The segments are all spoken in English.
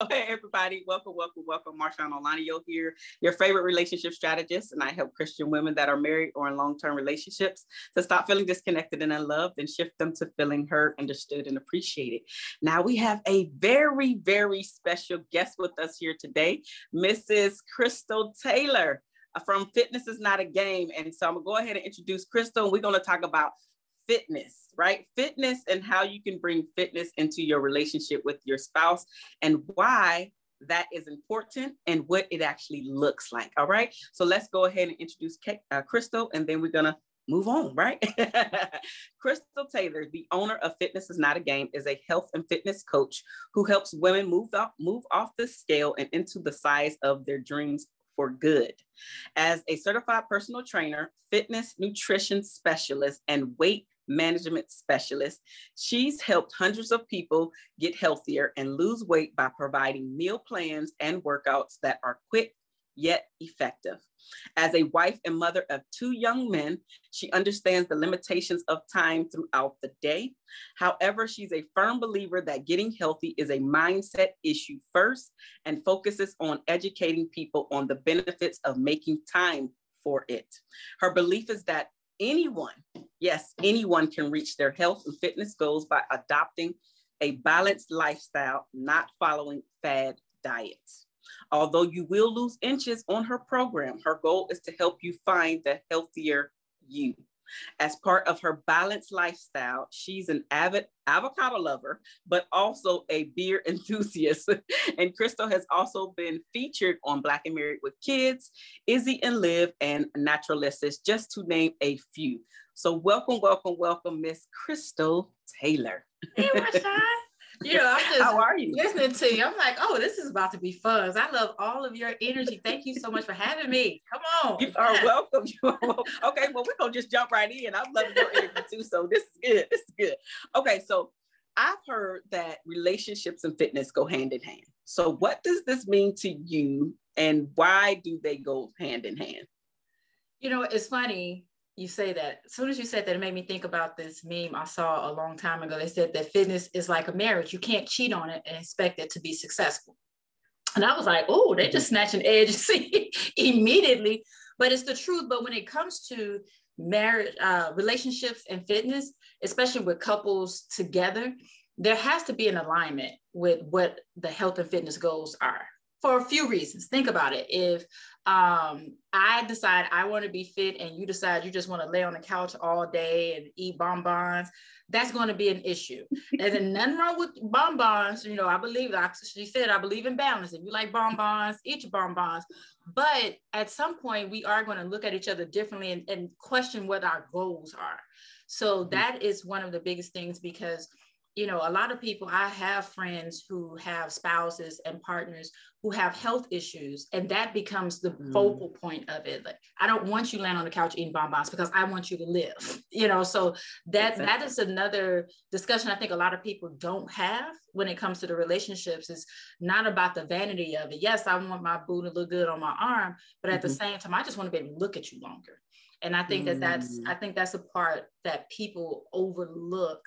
Hey everybody, welcome, welcome, welcome. Marshaun Olaniyan here, your favorite relationship strategist, and I help Christian women that are married or in long-term relationships to stop feeling disconnected and unloved and shift them to feeling heard, understood, and appreciated. Now we have a very, very special guest with us here today, Mrs. Krystal Taylor uh, from Fitness is Not a Game. And so I'm gonna go ahead and introduce Krystal, and we're gonna talk about fitness, right? Fitness and how you can bring fitness into your relationship with your spouse and why that is important and what it actually looks like. All right. So let's go ahead and introduce uh, Krystal and then we're going to move on, right? Krystal Taylor, the owner of Fitness is Not a Game, is a health and fitness coach who helps women move off, move off the scale and into the size of their dreams for good. As a certified personal trainer, fitness nutrition specialist, and weight management specialist. She's helped hundreds of people get healthier and lose weight by providing meal plans and workouts that are quick yet effective. As a wife and mother of two young men, she understands the limitations of time throughout the day. However, she's a firm believer that getting healthy is a mindset issue first and focuses on educating people on the benefits of making time for it. Her belief is that anyone, yes, anyone can reach their health and fitness goals by adopting a balanced lifestyle, not following fad diets. Although you will lose inches on her program, her goal is to help you find the healthier you. As part of her balanced lifestyle, she's an avid avocado lover, but also a beer enthusiast. and Krystal has also been featured on Black and Married with Kids, Izzy and Liv, and Naturalistic, just to name a few. So welcome, welcome, welcome, Miss Krystal Taylor. Hey, Marshaun you know, I'm just How are you? listening to you. I'm like, oh, this is about to be fun. I love all of your energy. Thank you so much for having me. Come on. You are welcome. You are welcome. Okay, well, we're gonna just jump right in. I'm loving your energy too. So this is good. This is good. Okay, so I've heard that relationships and fitness go hand in hand. So what does this mean to you and why do they go hand in hand? You know, it's funny you say that. As soon as you said that, it made me think about this meme I saw a long time ago. They said that fitness is like a marriage. You can't cheat on it and expect it to be successful. And I was like, oh, they just snatch an edge immediately. But it's the truth. But when it comes to marriage, uh, relationships, and fitness, especially with couples together, there has to be an alignment with what the health and fitness goals are for a few reasons. Think about it. If um, I decide I want to be fit and you decide you just want to lay on the couch all day and eat bonbons, that's going to be an issue. There's nothing wrong with bonbons. You know, I believe, like she said, I believe in balance. If you like bonbons, eat your bonbons. But at some point, we are going to look at each other differently and, and question what our goals are. So mm-hmm. that is one of the biggest things because you know, a lot of people, I have friends who have spouses and partners who have health issues, and that becomes the mm. focal point of it. Like, I don't want you laying on the couch eating bonbons because I want you to live, you know. So that exactly. that is another discussion I think a lot of people don't have when it comes to the relationships. Is not about the vanity of it. Yes, I want my boo to look good on my arm, but at mm-hmm. the same time, I just want to be able to look at you longer. And I think that that's I mm. think that's a part that people overlook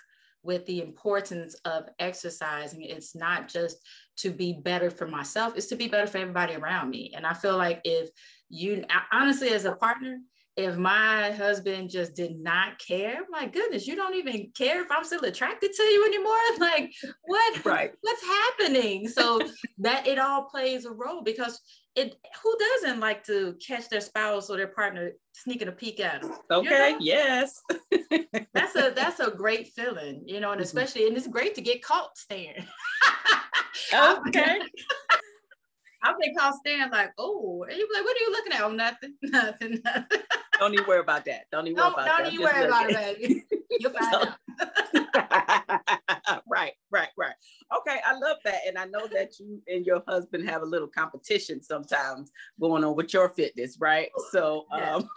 with the importance of exercising. It's not just to be better for myself, it's to be better for everybody around me. And I feel like if you, honestly, as a partner, if my husband just did not care, my goodness, you don't even care if I'm still attracted to you anymore. Like, what? Right. What's happening? So that it all plays a role because it who doesn't like to catch their spouse or their partner sneaking a peek at them? Okay, you know? yes. that's a that's a great feeling, you know, and mm-hmm. especially and it's great to get caught staring. okay. I've been caught staring like, oh, and you be like, what are you looking at? Oh, nothing, nothing, nothing. Don't even worry about that. Don't even don't, worry about don't that. Don't even worry about it, baby. You'll find out. right, right, right. Okay, I love that. And I know that you and your husband have a little competition sometimes going on with your fitness, right? So um,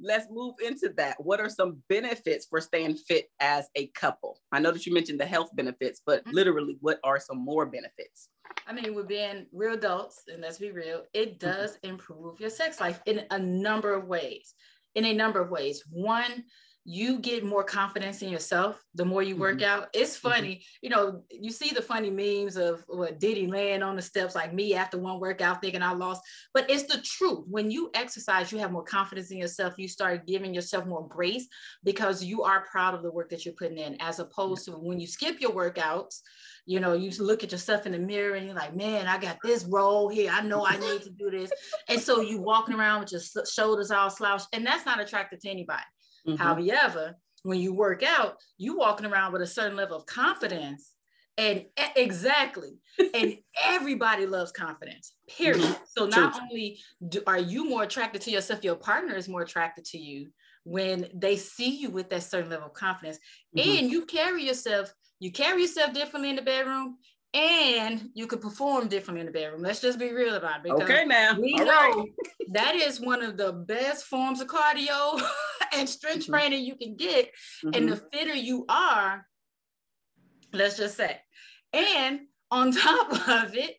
let's move into that. What are some benefits for staying fit as a couple? I know that you mentioned the health benefits, but mm-hmm. literally, what are some more benefits? I mean, we're being real adults, and let's be real, it mm-hmm. does improve your sex life in a number of ways. In a number of ways. One, you get more confidence in yourself the more you work mm-hmm. out. It's mm-hmm. funny, mm-hmm. you know, you see the funny memes of what Diddy laying on the steps like me after one workout thinking I lost, but it's the truth. When you exercise, you have more confidence in yourself. You start giving yourself more grace because you are proud of the work that you're putting in, as opposed to when you skip your workouts. You know, you look at yourself in the mirror and you're like, man, I got this role here. I know I need to do this. And so you walking around with your shoulders all slouched, and that's not attractive to anybody. Mm-hmm. However, when you work out, you walking around with a certain level of confidence. And exactly, and everybody loves confidence. Period. Mm-hmm. So not True. only do, are you more attracted to yourself, your partner is more attracted to you when they see you with that certain level of confidence, mm-hmm. and you carry yourself. You carry yourself differently in the bedroom, and you can perform differently in the bedroom. Let's just be real about it. Because okay, now we All know right. that is one of the best forms of cardio and strength mm-hmm. training you can get. Mm-hmm. And the fitter you are, let's just say. And on top of it,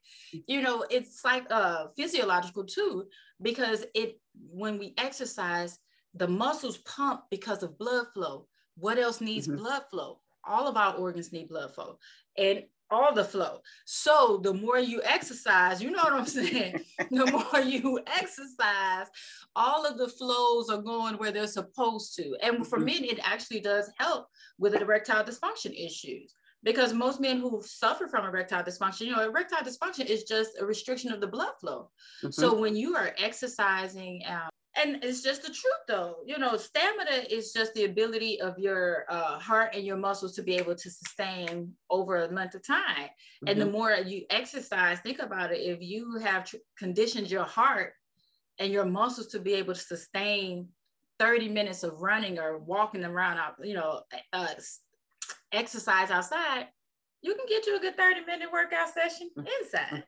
you know, it's like uh physiological too, because it when we exercise, the muscles pump because of blood flow. What else needs mm-hmm. blood flow? All of our organs need blood flow. And all the flow. So the more you exercise, you know what I'm saying? the more you exercise, all of the flows are going where they're supposed to. And for mm-hmm. men, it actually does help with erectile dysfunction issues. Because most men who suffer from erectile dysfunction, you know, erectile dysfunction is just a restriction of the blood flow. Mm-hmm. So when you are exercising, um, and it's just the truth though you know stamina is just the ability of your uh, heart and your muscles to be able to sustain over a length of time mm-hmm. and the mm-hmm. more you exercise think about it if you have tr- conditioned your heart and your muscles to be able to sustain 30 minutes of running or walking around out you know uh, exercise outside you can get you a good 30 minute workout session inside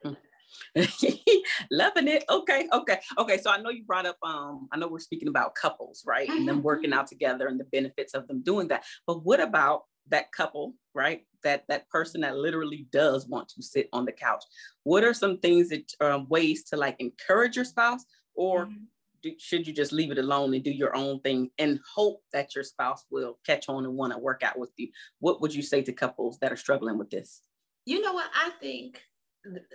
Loving it. Okay, okay, okay. So I know you brought up um, I know we're speaking about couples, right? And them working mm-hmm. out together and the benefits of them doing that. But what about that couple, right? That that person that literally does want to sit on the couch. What are some things that um, ways to like encourage your spouse, or mm-hmm. do, should you just leave it alone and do your own thing and hope that your spouse will catch on and want to work out with you? What would you say to couples that are struggling with this? You know what I think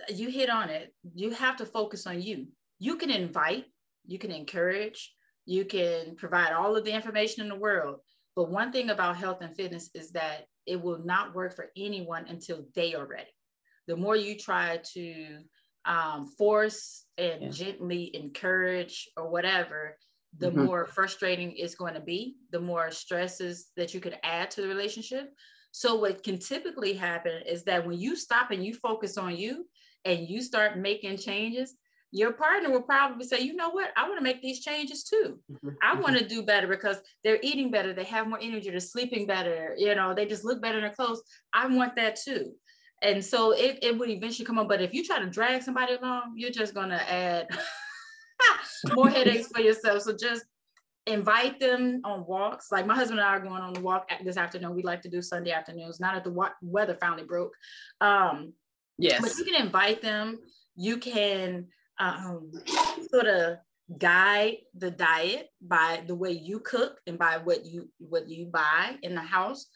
you hit on it. You have to focus on you. You can invite, you can encourage, you can provide all of the information in the world. But one thing about health and fitness is that it will not work for anyone until they are ready. The more you try to um, force and yeah. gently encourage or whatever, the mm-hmm. more frustrating it's going to be, the more stresses that you could add to the relationship. So what can typically happen is that when you stop and you focus on you and you start making changes, your partner will probably say, you know what, I want to make these changes too. Mm-hmm. I want to do better because they're eating better, they have more energy, they're sleeping better, you know, they just look better in their clothes. I want that too. And so it, it would eventually come up. But if you try to drag somebody along, you're just gonna add more headaches for yourself. So just invite them on walks. Like my husband and I are going on a walk this afternoon. We like to do Sunday afternoons, not at the wa- weather finally broke. Um, yes. But you can invite them. You can um, sort of guide the diet by the way you cook and by what you what you buy in the house.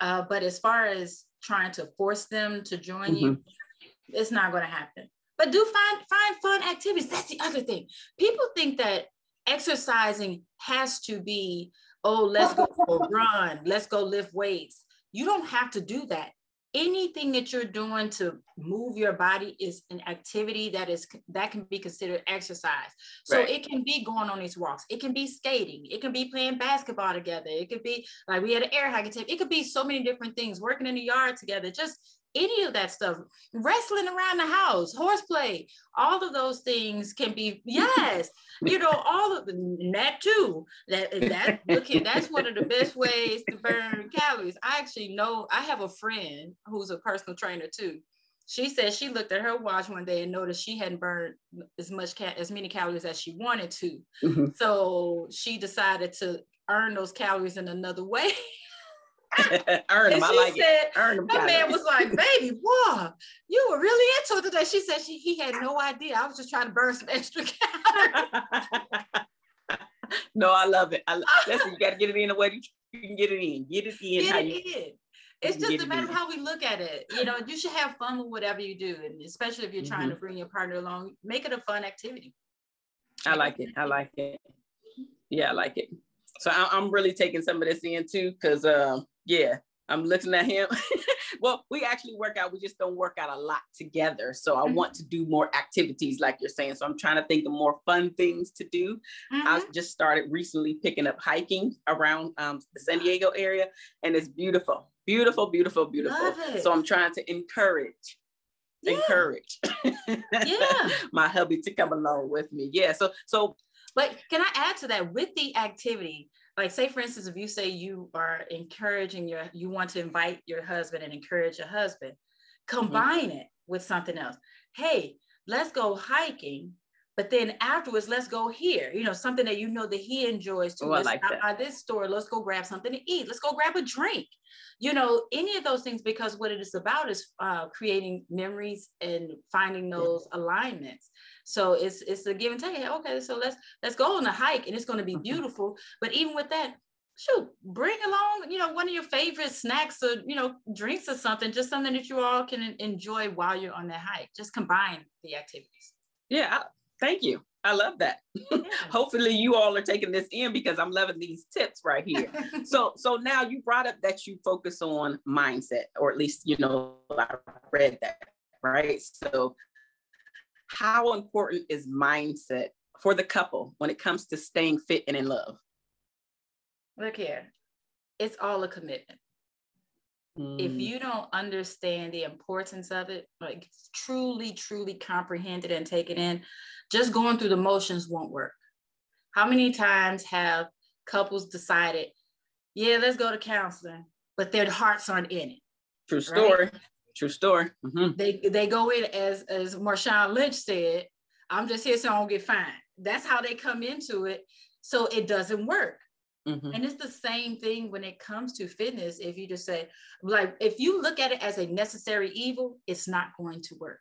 Uh, but as far as trying to force them to join mm-hmm. you, it's not going to happen. But do find find fun activities. That's the other thing. People think that exercising has to be, oh, let's go run, let's go lift weights. You don't have to do that. Anything that you're doing to move your body is an activity that is that can be considered exercise. So right. it can be going on these walks. It can be skating. It can be playing basketball together. It could be like we had an air hockey team. It could be so many different things. Working in the yard together. Just any of that stuff, wrestling around the house, horseplay, all of those things can be, yes, you know, all of that too. That that that's one of the best ways to burn calories. I actually know I have a friend who's a personal trainer too. She said she looked at her watch one day and noticed she hadn't burned as much ca- as many calories as she wanted to. Mm-hmm. So she decided to earn those calories in another way. Earn them. I like said, it. Earn them. The man was like, baby, boy, you were really into it today. She said she, he had no idea. I was just trying to burn some extra calories. no, I love it. I, listen, you got to get it in the way you, can get it in. Get it in. Get it you, in. It's just a matter of how we look at it. You know, you should have fun with whatever you do, and especially if you're trying mm-hmm. to bring your partner along, make it a fun activity. I like it. I like it. Yeah, I like it. So I'm really taking some of this in too, because uh, yeah, I'm looking at him. well, we actually work out. We just don't work out a lot together. So I mm-hmm. want to do more activities, like you're saying. So I'm trying to think of more fun things to do. Mm-hmm. I just started recently picking up hiking around um, the San Diego area, and it's beautiful, beautiful, beautiful, beautiful. So I'm trying to encourage. Yeah. Encourage, yeah, my hubby to come along with me. Yeah, so so but can I add to that with the activity? Like, say, for instance, if you say you are encouraging your, you want to invite your husband and encourage your husband, mm-hmm. combine mm-hmm. it with something else. Hey, let's go hiking, but then afterwards, let's go here. You know, something that you know that he enjoys too. Oh, let's like stop by this store. Let's go grab something to eat. Let's go grab a drink. You know, any of those things, because what it is about is uh, creating memories and finding those yeah. alignments. So it's it's a give and take. Okay, so let's let's go on a hike, and it's going to be beautiful. But even with that, shoot, bring along, you know, one of your favorite snacks or, you know, drinks or something, just something that you all can enjoy while you're on that hike. Just combine the activities. Yeah, thank you. I love that. Yeah. Hopefully you all are taking this in because I'm loving these tips right here. so so now you brought up that you focus on mindset, or at least you know I read that, right? So how important is mindset for the couple when it comes to staying fit and in love? Look here, it's all a commitment. Mm. If you don't understand the importance of it, like truly, truly comprehend it and take it in, just going through the motions won't work. How many times have couples decided, yeah, let's go to counseling, but their hearts aren't in it? True story. Right? True story. Mm-hmm. They they go in as as Marshawn Lynch said, I'm just here so I don't get fined. That's how they come into it. So it doesn't work. Mm-hmm. And it's the same thing when it comes to fitness. If you just say, like, if you look at it as a necessary evil, it's not going to work.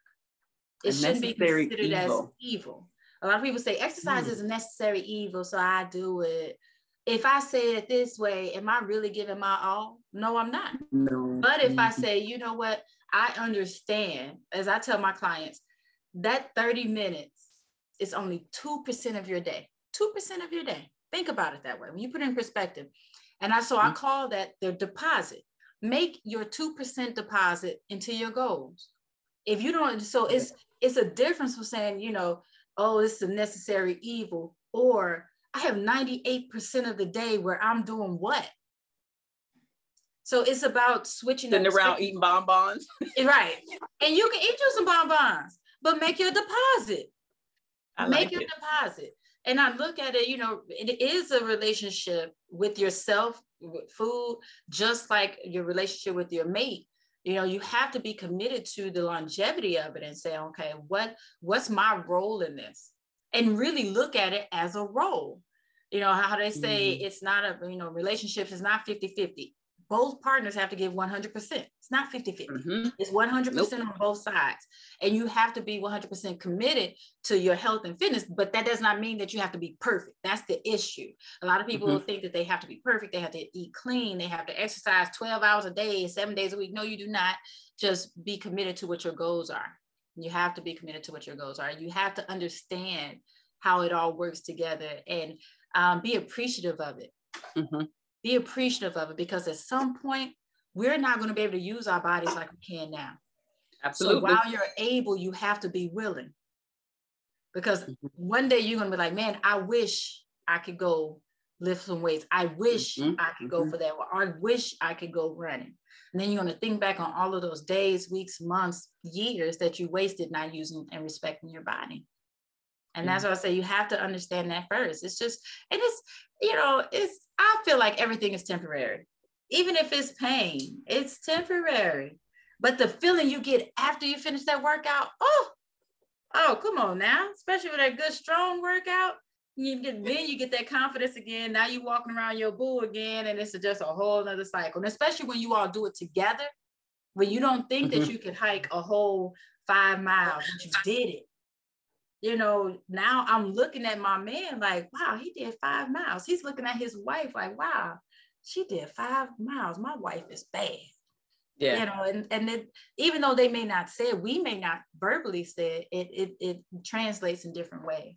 It a shouldn't be considered evil. as evil. A lot of people say exercise mm. is a necessary evil, so I do it. If I say it this way, am I really giving my all? No, I'm not. No. But if mm-hmm. I say, you know what, I understand, as I tell my clients, that 30 minutes is only 2% of your day. 2% of your day. Think about it that way. When you put it in perspective. And I so I mm-hmm. call that the deposit. Make your 2% deposit into your goals. If you don't, so it's it's a difference for saying, you know, oh, it's a necessary evil, or I have 98% of the day where I'm doing what? So it's about switching Sitting around eating bonbons. right. And you can eat you some bonbons, but make your deposit. I make like your it. deposit. And I look at it, you know, it is a relationship with yourself, with food, just like your relationship with your mate. You know, you have to be committed to the longevity of it and say, okay, what what's my role in this? And really look at it as a role. You know, how they say mm-hmm. it's not a, you know, relationships is not 50-50 both partners have to give 100%. It's not 50 50. Mm-hmm. It's 100% nope. on both sides. And you have to be 100% committed to your health and fitness, but that does not mean that you have to be perfect. That's the issue. A lot of people mm-hmm. think that they have to be perfect. They have to eat clean. They have to exercise 12 hours a day, seven days a week. No, you do not. Just be committed to what your goals are. You have to be committed to what your goals are. You have to understand how it all works together and um, be appreciative of it. Mm-hmm be appreciative of it because at some point we're not going to be able to use our bodies like we can now. Absolutely. So while you're able, you have to be willing. Because mm-hmm. one day you're going to be like, man, I wish I could go lift some weights. I wish mm-hmm. I could go mm-hmm. for that. Or I wish I could go running. And then you're going to think back on all of those days, weeks, months, years that you wasted not using and respecting your body. And that's mm. why I say you have to understand that first. It's just, and it's, you know, it's, I feel like everything is temporary. Even if it's pain, it's temporary. But the feeling you get after you finish that workout, oh, oh, come on now, especially with a good strong workout. You get then you get that confidence again. Now you're walking around your boo again, and it's just a whole other cycle. And especially when you all do it together, when you don't think mm-hmm. that you could hike a whole five miles, but you did it you know, now I'm looking at my man like, wow, he did five miles. He's looking at his wife like, wow, she did five miles. My wife is bad. Yeah. You know, and, and it, even though they may not say it, we may not verbally say it, it, it, it translates in different ways.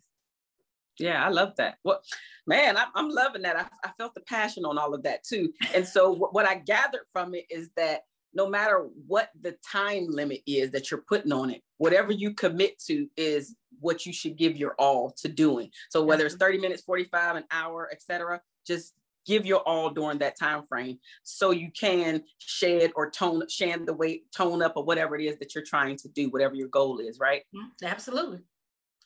Yeah, I love that. Well, man, I'm, I'm loving that. I, I felt the passion on all of that too. And so what I gathered from it is that no matter what the time limit is that you're putting on it, whatever you commit to is what you should give your all to doing. So whether it's 30 minutes, 45, an hour, etc., just give your all during that time frame so you can shed or tone shed the weight tone up or whatever it is that you're trying to do whatever your goal is right mm-hmm. absolutely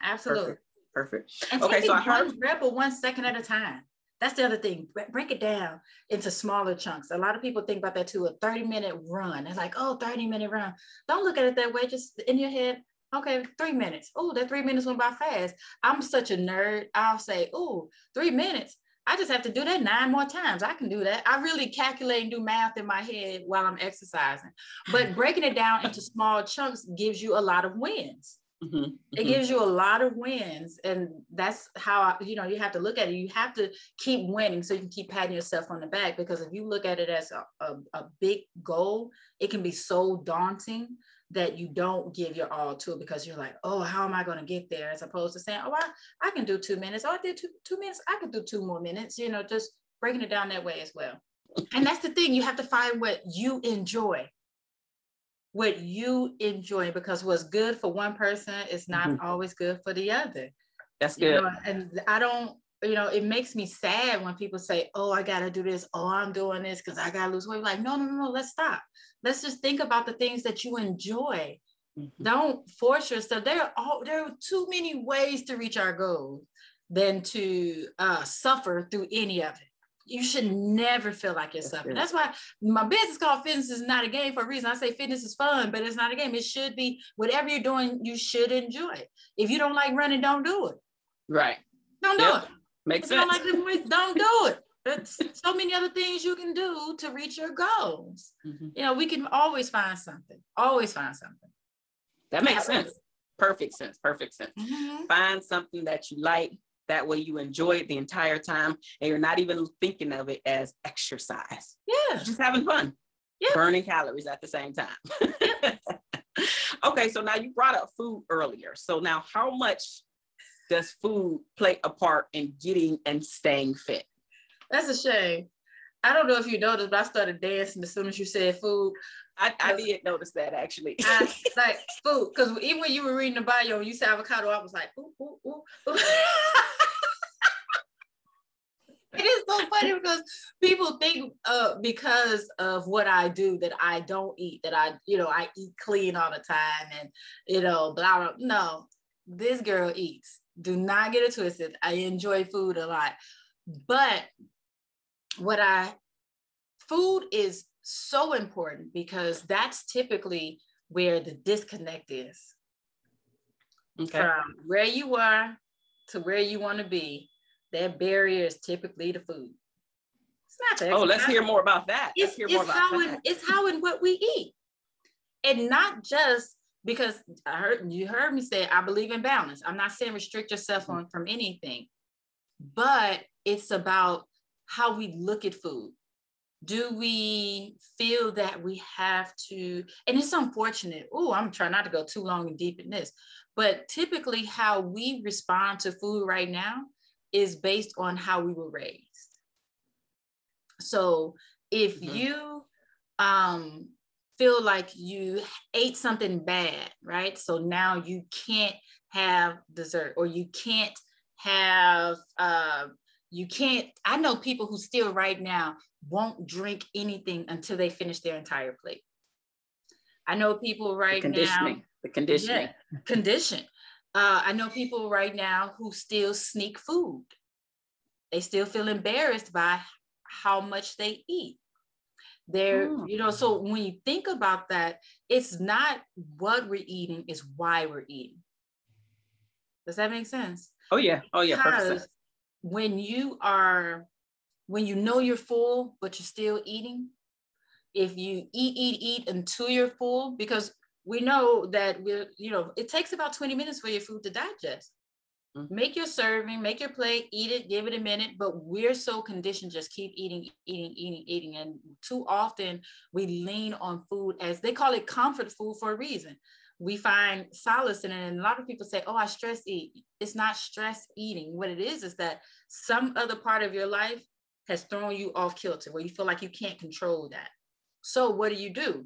absolutely perfect, perfect. And okay so i heard rebel one second at a time that's the other thing break it down into smaller chunks a lot of people think about that too a 30 minute run it's like oh 30 minute run don't look at it that way just in your head Okay, three minutes. Oh, that three minutes went by fast. I'm such a nerd. I'll say, oh, three minutes. I just have to do that nine more times. I can do that. I really calculate and do math in my head while I'm exercising. But breaking it down into small chunks gives you a lot of wins. Mm-hmm, mm-hmm. It gives you a lot of wins. And that's how, you know, you have to look at it. You have to keep winning so you can keep patting yourself on the back. Because if you look at it as a, a, a big goal, it can be so daunting that you don't give your all to it because you're like, oh, how am I going to get there? As opposed to saying, oh, I, I can do two minutes. Oh, I did two, two minutes. I could do two more minutes, you know, just breaking it down that way as well. And that's the thing, you have to find what you enjoy. What you enjoy, because what's good for one person is not mm-hmm. always good for the other. That's good. You know, and I don't, you know, it makes me sad when people say, "Oh, I gotta do this. Oh, I'm doing this because I gotta lose weight." Like, no, no, no, no. Let's stop. Let's just think about the things that you enjoy. Mm-hmm. Don't force yourself. There are all there are too many ways to reach our goals than to uh, suffer through any of it. You should never feel like you're That's suffering. That's why my business called Fitness is not a game for a reason. I say fitness is fun, but it's not a game. It should be whatever you're doing. You should enjoy it. If you don't like running, don't do it. Right. Don't do yep. it. Makes sense. Don't like the voice, don't do it. There's so many other things you can do to reach your goals. Mm-hmm. You know, we can always find something. Always find something. That makes sense. Perfect sense. Perfect sense. Mm-hmm. Find something that you like. That way you enjoy it the entire time and you're not even thinking of it as exercise. Yeah. just having fun. Yeah. Burning calories at the same time. okay, so now you brought up food earlier. So now how much does food play a part in getting and staying fit? That's a shame. I don't know if you noticed, but I started dancing as soon as you said food. I, I did notice that actually. I, like food, because even when you were reading the bio and you said avocado, I was like, ooh, ooh, ooh, ooh. it is so funny because people think uh, because of what I do that I don't eat, that I, you know, I eat clean all the time and, you know, blah, blah. No, this girl eats do not get it twisted. I enjoy food a lot. But what I, food is so important because that's typically where the disconnect is. Okay. From where you are to where you want to be, that barrier is typically the food. It's not the Oh, let's hear more about that. It's, it's how that. And, it's how and what we eat. And not just because I heard you heard me say I believe in balance. I'm not saying restrict yourself mm-hmm. on from anything, but it's about how we look at food. Do we feel that we have to? And it's unfortunate. Oh, I'm trying not to go too long and deep in this, but typically how we respond to food right now is based on how we were raised. So if mm-hmm. you um feel like you ate something bad, right? So now you can't have dessert or you can't have, uh, you can't, I know people who still right now won't drink anything until they finish their entire plate. I know people right the conditioning, now. The conditioning. Yeah, condition. Uh, I know people right now who still sneak food. They still feel embarrassed by how much they eat. There, mm. you know, so when you think about that, it's not what we're eating, it's why we're eating. Does that make sense? Oh yeah. Oh yeah. Because when you are when you know you're full, but you're still eating, if you eat, eat, eat until you're full, because we know that we're, you know, it takes about 20 minutes for your food to digest. Mm-hmm. Make your serving, make your plate, eat it, give it a minute. But we're so conditioned, just keep eating, eating, eating, eating. And too often we lean on food as they call it comfort food for a reason. We find solace in it. And a lot of people say, oh, I stress eat. It's not stress eating. What it is is that some other part of your life has thrown you off kilter where you feel like you can't control that. So what do you do?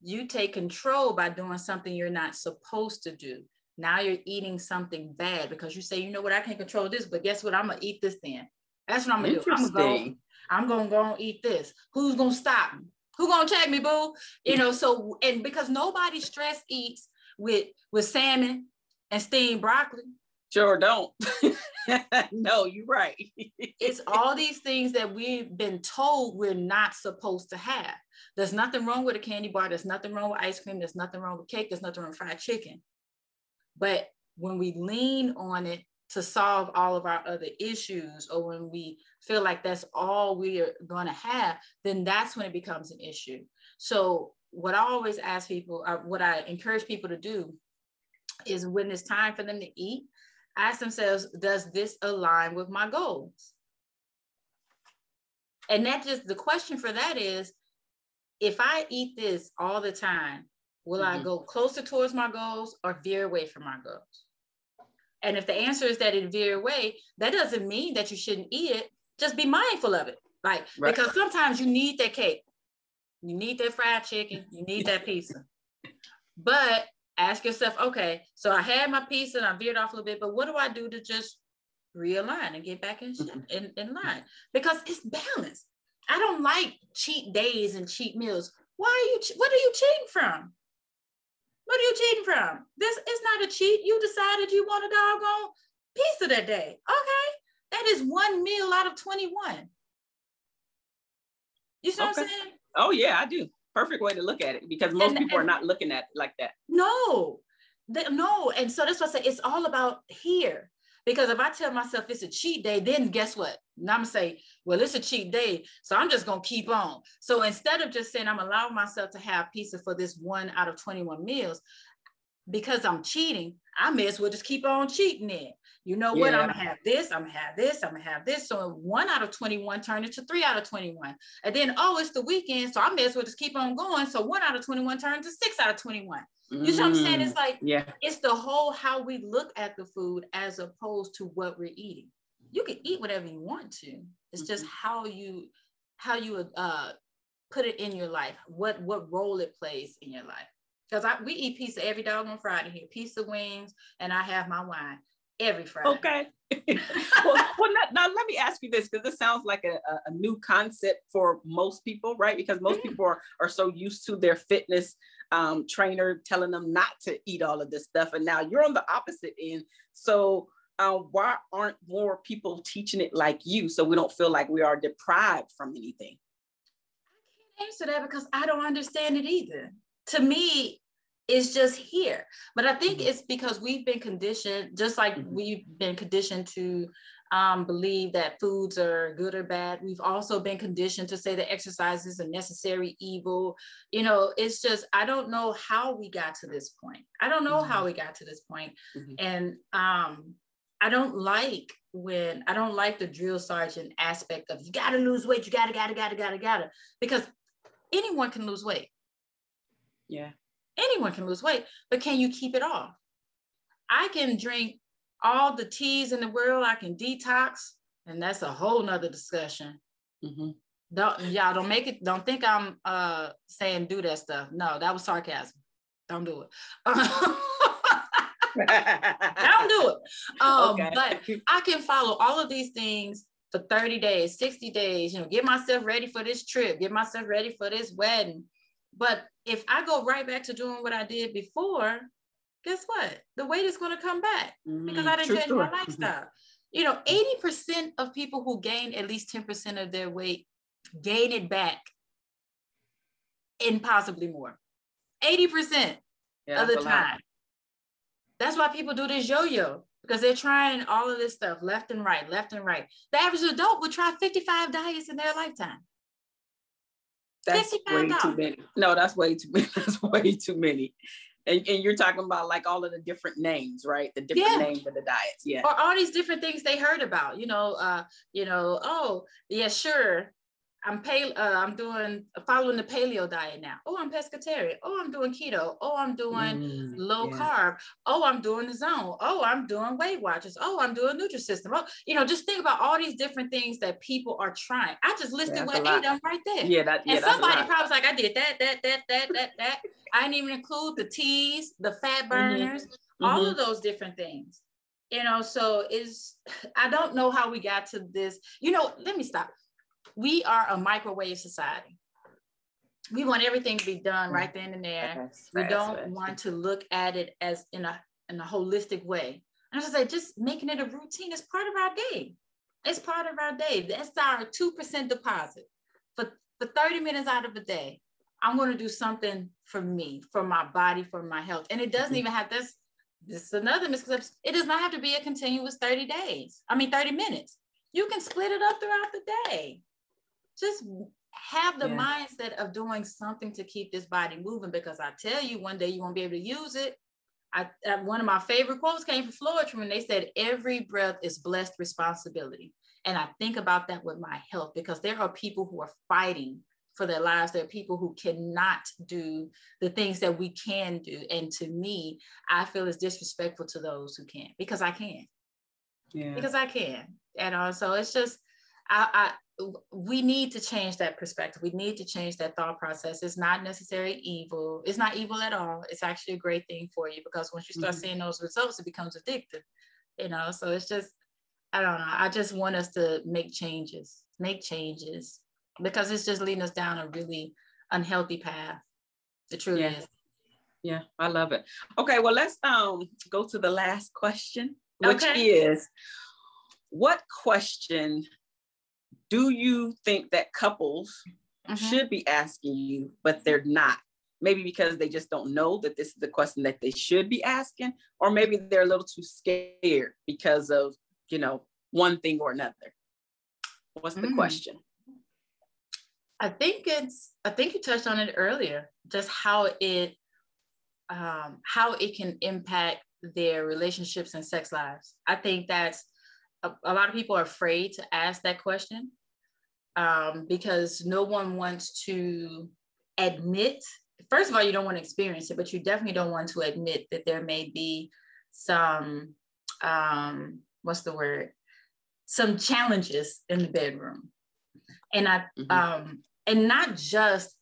You take control by doing something you're not supposed to do. Now you're eating something bad because you say, you know what, I can't control this, but guess what? I'm gonna eat this then. That's what I'm gonna do. I'm gonna go, I'm gonna go and eat this. Who's gonna stop me? Who gonna check me, boo? You know, so and because nobody stress eats with with salmon and steamed broccoli. Sure don't. no, you're right. it's all these things that we've been told we're not supposed to have. There's nothing wrong with a candy bar. There's nothing wrong with ice cream. There's nothing wrong with cake. There's nothing wrong with fried chicken. But when we lean on it to solve all of our other issues, or when we feel like that's all we are going to have, then that's when it becomes an issue. So, what I always ask people, uh, what I encourage people to do is when it's time for them to eat, ask themselves, does this align with my goals? And that just the question for that is if I eat this all the time, Will mm-hmm. I go closer towards my goals or veer away from my goals? And if the answer is that it veer away, that doesn't mean that you shouldn't eat it. Just be mindful of it. Like, right. because sometimes you need that cake, you need that fried chicken, you need that pizza. But ask yourself, okay, so I had my pizza and I veered off a little bit, but what do I do to just realign and get back in, mm-hmm. in, in line? Because it's balance. I don't like cheat days and cheat meals. Why are you, what are you cheating from? What are you cheating from? This is not a cheat. You decided you want a doggone piece of that day. Okay. That is one meal out of 21. You see okay. what I'm saying? Oh, yeah, I do. Perfect way to look at it because most and, people and, are not looking at it like that. No, they, no. And so that's what I say. It's all about here. Because if I tell myself it's a cheat day, then guess what? Now I'm gonna say, well, it's a cheat day, so I'm just gonna keep on. So instead of just saying I'm allowing myself to have pizza for this one out of 21 meals, because I'm cheating, I may as well just keep on cheating it. You know what? I'm gonna have this, I'm gonna have this, I'm gonna have this. So one out of 21 turned into three out of 21. And then, oh, it's the weekend, so I may as well just keep on going. So one out of 21 turned to six out of 21. You know what I'm saying? It's mm, like, yeah, it's the whole how we look at the food as opposed to what we're eating. You can eat whatever you want to. It's just mm-hmm. how you how you uh put it in your life, what what role it plays in your life. Because I we eat pizza every dog on Friday here, pizza wings, and I have my wine every Friday. Okay. well, well now, now, let me ask you this because this sounds like a, a, new concept for most people, right? Because most mm-hmm. people are, are so used to their fitness um, trainer telling them not to eat all of this stuff. And now you're on the opposite end. So uh, why aren't more people teaching it like you so we don't feel like we are deprived from anything? I can't answer that because I don't understand it either. To me, it's just here. But I think mm-hmm. it's because we've been conditioned, just like mm-hmm. we've been conditioned to um, believe that foods are good or bad. We've also been conditioned to say that exercise is a necessary evil. You know, it's just, I don't know how we got to this point. I don't know mm-hmm. how we got to this point. Mm-hmm. And um, I don't like when, I don't like the drill sergeant aspect of you got to lose weight, you got to, got to, got to, got to, got to, because anyone can lose weight. Yeah. Anyone can lose weight, but can you keep it off? I can drink all the teas in the world. I can detox, and that's a whole nother discussion. Mm-hmm. Don't y'all don't make it. Don't think I'm uh saying do that stuff. No, that was sarcasm. Don't do it. don't do it. Um, okay. But I can follow all of these things for 30 days, 60 days, you know, get myself ready for this trip, get myself ready for this wedding. But if I go right back to doing what I did before, guess what? The weight is going to come back mm-hmm. because I didn't change my mm-hmm. lifestyle. You know, 80% of people who gain at least 10% of their weight gain it back and possibly more. 80% yeah, of the time. That's why people do this yo-yo because they're trying all of this stuff left and right, left and right. The average adult would try 55 diets in their lifetime. That's way too many. No, that's way too many. That's way too many And, and you're talking about like all of the different names, right? The different yeah. names of the diets. Yeah. Or all these different things they heard about, you know, uh, you know, oh, yeah, sure. I'm pale. Uh, I'm doing following the paleo diet now. Oh, I'm pescatarian. Oh, I'm doing keto. Oh, I'm doing mm, low yeah. carb. Oh, I'm doing the zone. Oh, I'm doing Weight Watchers. Oh, I'm doing Nutrisystem. Oh, you know, just think about all these different things that people are trying. I just listed yeah, what eight them right there. Yeah, that. Yeah, and somebody probably was like, I did that, that, that, that, that, that. I didn't even include the teas, the fat mm-hmm. burners, mm-hmm. all mm-hmm. of those different things. You know, so is I don't know how we got to this. You know, let me stop we are a microwave society. We want everything to be done right then and there. we don't want to look at it as in a in a holistic way. And I say, just making it a routine is part of our day. It's part of our day. That's our 2% deposit. For, for 30 minutes out of a day, I'm going to do something for me, for my body, for my health. And it doesn't mm-hmm. even have this. This is another misconception. It does not have to be a continuous 30 days. I mean, 30 minutes. You can split it up throughout the day just have the yeah. mindset of doing something to keep this body moving because I tell you, one day you won't be able to use it. I, I, one of my favorite quotes came from Floyd when they said, "Every breath is blessed responsibility." And I think about that with my health because there are people who are fighting for their lives. There are people who cannot do the things that we can do, and to me, I feel it's disrespectful to those who can because I can. Yeah. Because I can, and also it's just I, we need to change that perspective. We need to change that thought process. It's not necessarily evil. It's not evil at all. It's actually a great thing for you because once you start mm-hmm. seeing those results, it becomes addictive. You know, so it's just, I don't know. I just want us to make changes, make changes because it's just leading us down a really unhealthy path. It truly yeah. is. Yeah, I love it. Okay, well, let's um go to the last question, which okay. is what question do you think that couples mm-hmm. should be asking you, but they're not? Maybe because they just don't know that this is the question that they should be asking, or maybe they're a little too scared because of, you know, one thing or another. What's the mm. question? I think it's, I think you touched on it earlier, just how it, um, how it can impact their relationships and sex lives. I think that's a, a lot of people are afraid to ask that question um, because no one wants to admit first of all you don't want to experience it but you definitely don't want to admit that there may be some um, what's the word some challenges in the bedroom and i mm-hmm. um, and not just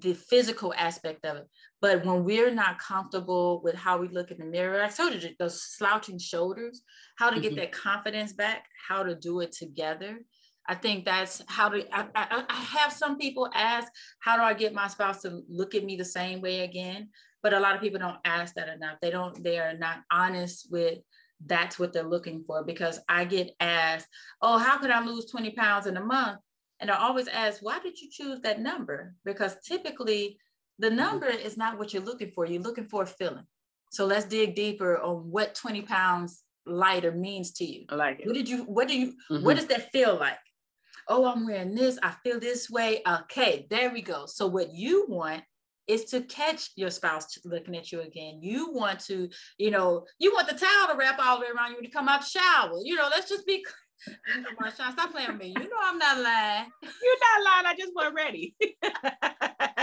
the physical aspect of it but when we're not comfortable with how we look in the mirror i told you those slouching shoulders how to get mm-hmm. that confidence back how to do it together I think that's how to. I, I, I, have some people ask, how do I get my spouse to look at me the same way again? But a lot of people don't ask that enough. They don't. They are not honest with that's what they're looking for. Because I get asked, oh, how could I lose twenty pounds in a month? And I always ask, why did you choose that number? Because typically, the mm-hmm. number is not what you're looking for. You're looking for a feeling. So let's dig deeper on what 20 pounds lighter means to you. I like it. What did you, what do you, mm-hmm. what does that feel like? oh, I'm wearing this, I feel this way. Okay, there we go. So, what you want is to catch your spouse looking at you again. You want to, you know, you want the towel to wrap all the way around you when you come out shower. You know, let's just be. Stop playing with me. You know I'm not lying. You're not lying. I just wasn't ready.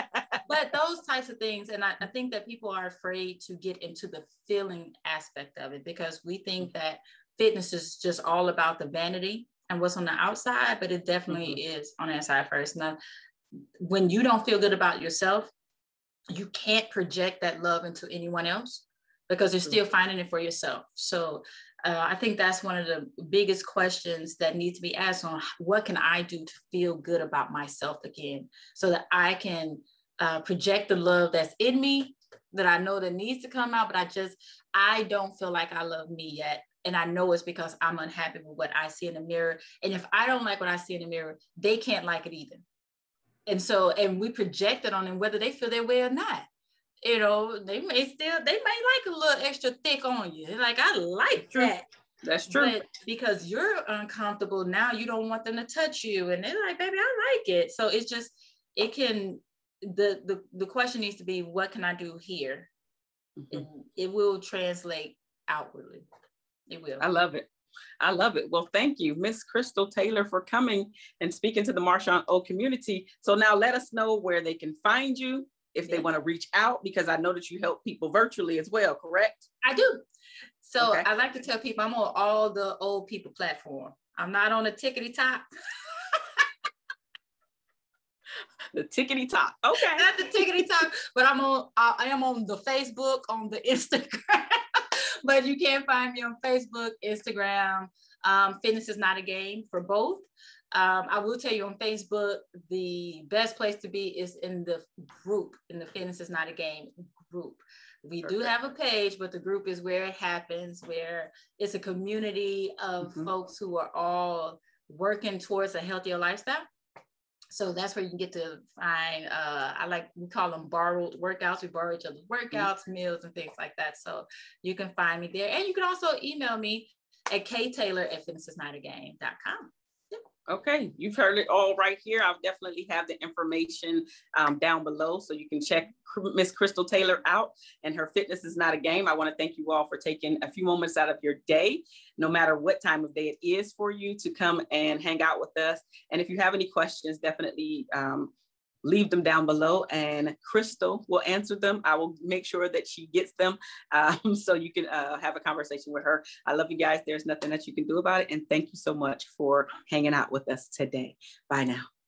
those types of things, and I, I think that people are afraid to get into the feeling aspect of it because we think that fitness is just all about the vanity and what's on the outside, but it definitely mm-hmm. is on the inside first. Now, when you don't feel good about yourself, you can't project that love into anyone else because you're still finding it for yourself. So uh, I think that's one of the biggest questions that needs to be asked on what can I do to feel good about myself again so that I can uh, project the love that's in me that I know that needs to come out, but I just, I don't feel like I love me yet and I know it's because I'm unhappy with what I see in the mirror. And if I don't like what I see in the mirror, they can't like it either. And so, and we project it on them whether they feel their way or not. You know, they may still, they may like a little extra thick on you. Like, I like that. That's true. But because you're uncomfortable now, you don't want them to touch you. And they're like, baby, I like it. So it's just, it can, the, the, the question needs to be, what can I do here mm-hmm. and it will translate outwardly. It will. I love it. I love it. Well, thank you, Miss Krystal Taylor, for coming and speaking to the Marshaun O community. So now let us know where they can find you if they want to reach out, because I know that you help people virtually as well, correct? I do. So okay. I like to tell people I'm on all the old people platform. I'm not on the tickety top. the tickety top. Okay. Not the tickety top, but I'm on I am on the Facebook, on the Instagram. but you can find me on Facebook, Instagram. Um, fitness is not a game for both. Um, I will tell you on Facebook, the best place to be is in the group, in the Fitness is Not a Game group. We Perfect. do have a page, but the group is where it happens, where it's a community of mm-hmm. folks who are all working towards a healthier lifestyle. So that's where you can get to find, uh, I like, we call them borrowed workouts. We borrow each other's mm-hmm. workouts, mm-hmm. meals, and things like that. So you can find me there. And you can also email me at ktaylor at fitnessisnotagame.com. Okay, you've heard it all right here. I'll definitely have the information um, down below so you can check Miss Krystal Taylor out and her fitness is not a game. I want to thank you all for taking a few moments out of your day, no matter what time of day it is for you to come and hang out with us. And if you have any questions, definitely um, leave them down below and Krystal will answer them. I will make sure that she gets them um, so you can uh, have a conversation with her. I love you guys. There's nothing that you can do about it. And thank you so much for hanging out with us today. Bye now.